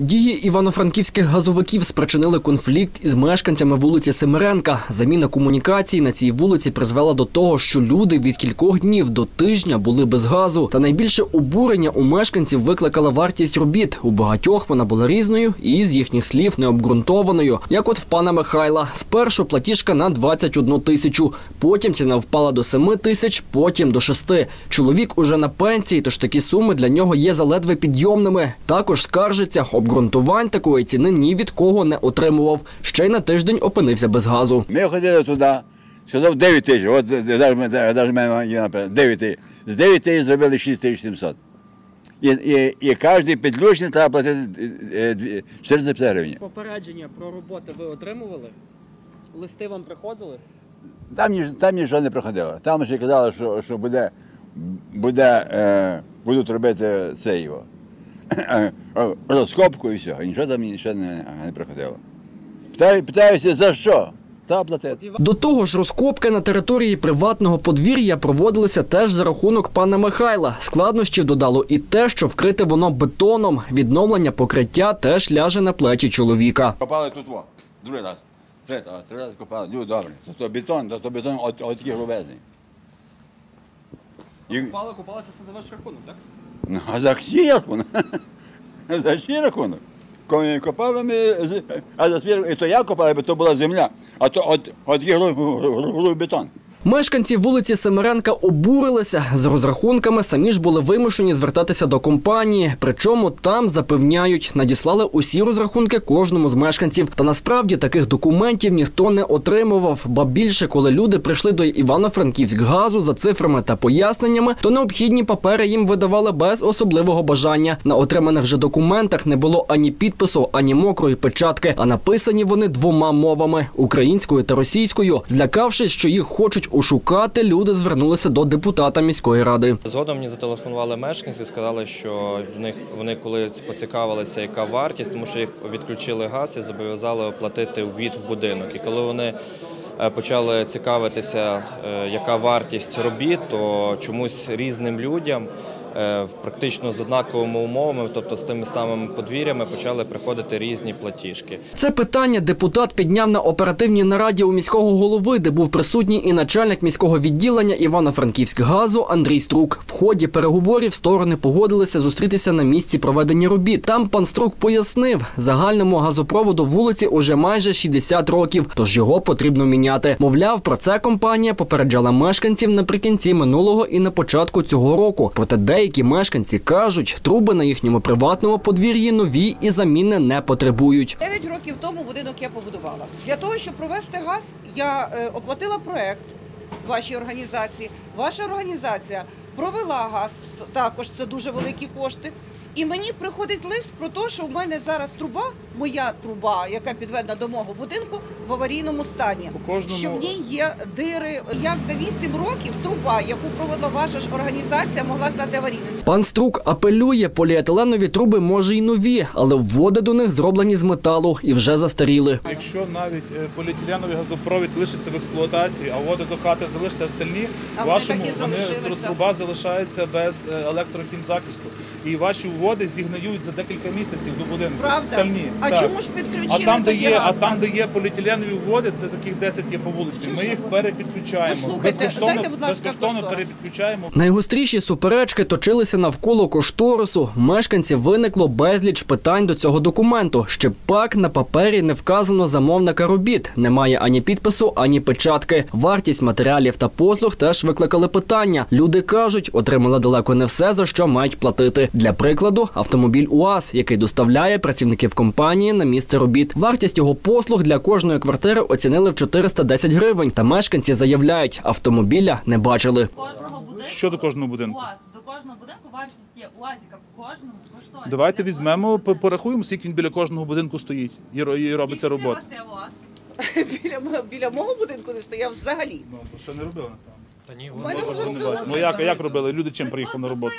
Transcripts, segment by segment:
Дії івано-франківських газовиків спричинили конфлікт із мешканцями вулиці Семеренка. Заміна комунікацій на цій вулиці призвела до того, що люди від кількох днів до тижня були без газу. Та найбільше обурення у мешканців викликала вартість робіт. У багатьох вона була різною і з їхніх слів необґрунтованою. Як от в пана Михайла, спершу платіжка на 21 тисячу, потім ціна впала до 7 тисяч, потім до 6. Чоловік уже на пенсії, тож такі суми для нього є заледве підйомними. Також скаржиться, обґрунтувань такої ціни ні від кого не отримував. Ще й на тиждень опинився без газу. Ми ходили туди, сказав 9 тисяч, от навіть мене є написано 9 тисяч. З 9 тисяч зробили 6 тисяч 700. І, і, і кожен підключений треба платити е, дві- 450 гривень. Попередження про роботи ви отримували? Листи вам приходили? Там, там нічого не проходило. Там ще казали, що, що буде, буде, е, будуть робити це його. Розкопку і все. І нічого там нічого не, не проходило. Питаю, питаюся, за що? Та платити. До того ж, розкопки на території приватного подвір'я проводилися теж за рахунок пана Михайла. Складнощів додало і те, що вкрите воно бетоном. Відновлення покриття теж ляже на плечі чоловіка. Копали тут во, другий раз. Третій раз, три рази копали. Дуже добре. Це то бетон, то, то бетон от, от такий грубезний. І, Купали, купали це все за ваш рахунок, так? Ну, а за чий рахунок? Коли копали ми, а за свій, і то я копав, бо то була земля, а то от, от грубий грубий бетон. Мешканці вулиці Семеренка обурилися. З розрахунками самі ж були вимушені звертатися до компанії. Причому там запевняють, надіслали усі розрахунки кожному з мешканців. Та насправді таких документів ніхто не отримував. Ба більше, коли люди прийшли до Івано-Франківськ газу за цифрами та поясненнями, то необхідні папери їм видавали без особливого бажання. На отриманих же документах не було ані підпису, ані мокрої печатки, а написані вони двома мовами українською та російською. Злякавшись, що їх хочуть ушукати, люди звернулися до депутата міської ради. Згодом мені зателефонували мешканці, сказали, що в них вони коли поцікавилися, яка вартість, тому що їх відключили газ і зобов'язали оплатити ввід в будинок. І коли вони е, почали цікавитися, е, яка вартість робіт, то чомусь різним людям. Е, Практично з однаковими умовами, тобто з тими самими подвір'ями, почали приходити різні платіжки. Це питання депутат підняв на оперативній нараді у міського голови, де був присутній і начальник міського відділення Івано-Франківськ газу Андрій Струк. В ході переговорів сторони погодилися зустрітися на місці проведення робіт. Там пан Струк пояснив, загальному газопроводу вулиці уже майже 60 років, тож його потрібно міняти. Мовляв, про це компанія попереджала мешканців наприкінці минулого і на початку цього року. Проте деякі мешканці кажуть, труби на їхньому приватному подвір'ї нові і заміни не потребують. 9 років тому будинок я побудувала. Для того, щоб провести газ, я е, оплатила проект вашій організації. Ваша організація провела газ, також це дуже великі кошти. І мені приходить лист про те, що в мене зараз труба, моя труба, яка підведена до мого будинку, в аварійному стані. Що в ній є дири. Як за 8 років труба, яку провела ваша ж організація, могла стати аварійною? Пан Струк апелює, поліетиленові труби може й нові, але вводи до них зроблені з металу і вже застаріли. Якщо навіть е, поліетиленовий газопровід лишиться в експлуатації, а води до хати залишаться стальні, А вашому і вони труба залишається без е, електрохімзахисту. І ваші води зігниють за декілька місяців до будинку. Правда? Стальні. А так. чому ж підключили А там, де є, а там, де є поліетиленові води, це таких 10 є по вулиці. Ми їх перепідключаємо. Послухайте, безкоштовно, дайте, будь ласка, безкоштовно кошторис. перепідключаємо. Найгостріші суперечки точилися навколо кошторису. Мешканців виникло безліч питань до цього документу. Ще пак на папері не вказано замовника робіт. Немає ані підпису, ані печатки. Вартість матеріалів та послуг теж викликали питання. Люди кажуть, отримали далеко не все, за що мають платити. Для прикладу, автомобіль УАЗ, який доставляє працівників компанії на місце робіт. Вартість його послуг для кожної квартири оцінили в 410 гривень. Та мешканці заявляють, автомобіля не бачили. кожного будинку. Що до кожного будинку? УАЗ. До кожного будинку вартість є УАЗіка в кожному коштує. Давайте візьмемо, порахуємо, скільки він біля кожного будинку стоїть і ро- і робиться робота. Біля, мо- біля мого будинку не стояв взагалі. Ну, бо ще не робили, напевно. Та ні, У мене вже Ну, все. Ну як, як робили? Люди чим приїхали на роботу?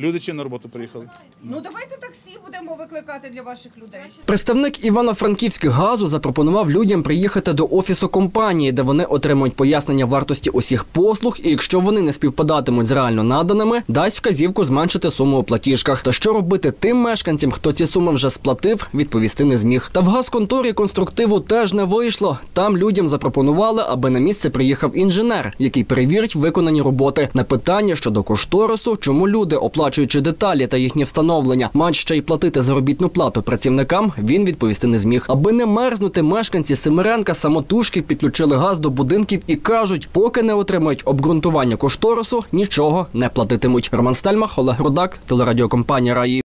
Люди чим на роботу приїхали? Ну давайте таксі будемо викликати для ваших людей. Представник Івано-Франківських газу запропонував людям приїхати до офісу компанії, де вони отримують пояснення вартості усіх послуг, і якщо вони не співпадатимуть з реально наданими, дасть вказівку зменшити суму у платіжках. Та що робити тим мешканцям, хто ці суми вже сплатив, відповісти не зміг. Та в газконторі конструктиву теж не вийшло. Там людям запропонували, аби на місце приїхав інженер, який перевірить виконані роботи. На питання щодо кошторису, чому люди, оплачуючи деталі та їхнє встановлення, мають ще й платити заробітну плату працівникам, він відповісти не зміг. Аби не мерзнути, мешканці Семеренка самотужки підключили газ до будинків і кажуть, поки не отримають обґрунтування кошторису, нічого не платитимуть. Роман Стельмах, Олег Рудак, телерадіокомпанія Раї.